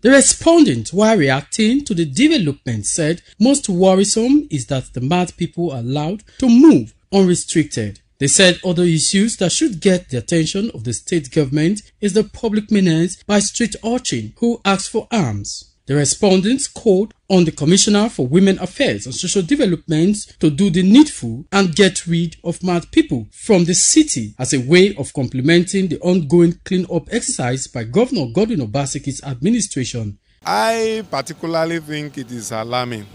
The respondent, while reacting to the development, said most worrisome is that the mad people are allowed to move unrestricted. They said other issues that should get the attention of the state government is the public menace by street urchin who ask for arms. The respondents called on the Commissioner for Women Affairs and Social Development to do the needful and get rid of mad people from the city as a way of complementing the ongoing clean-up exercise by Governor Godwin Obaseki's administration. I particularly think it is alarming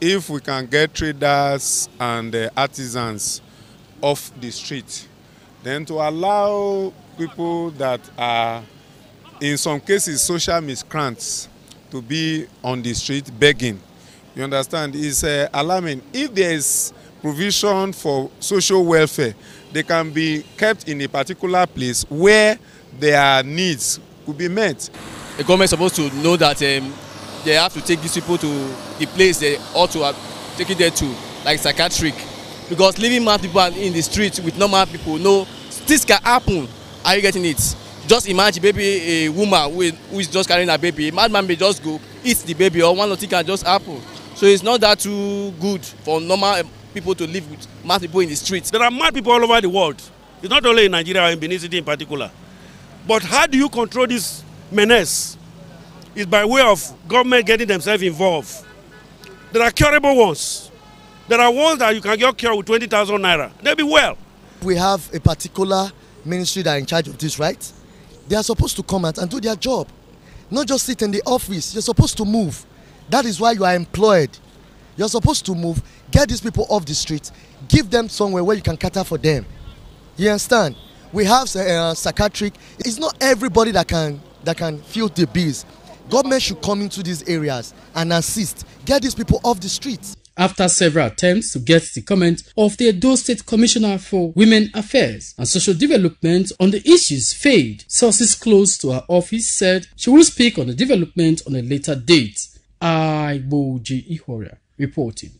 if we can get traders and uh, artisans off the street, then to allow people that are in some cases social miscreants to be on the street begging. You understand? It's uh, alarming. If there is provision for social welfare, they can be kept in a particular place where their needs could be met. The government is supposed to know that um, they have to take these people to the place they ought to have taken them to, like psychiatric. Because leaving mad people in the street with normal people, no, this can happen. Are you getting it? Just imagine maybe a woman who is, who is just carrying a baby. A madman may just go eat the baby or one or two can just happen. So it's not that too good for normal um, people to live with mad people in the streets. there are mad people all over the world. It's not only in nigeria or in benin city in particular. But how do you control this menace? Is by way of government getting themselves involved. There are curable ones. There are ones that you can get cured with twenty thousand naira. They'll be well. we have a particular ministry that are in charge of this right they are supposed to come out and do their job. Not just sit in the office. You're supposed to move. That is why you are employed. You're supposed to move. Get these people off the street give them somewhere where you can cater for them. You understand? We have uh, psychiatric. It's not everybody that can that can fill the bills. Government should come into these areas and assist. Get these people off the streets after several attempts to get the comment of the Edo State Commissioner for Women Affairs and Social Development on the issues failed. Sources close to her office said she will speak on the development on a later date. I, Boji Ihora, reporting.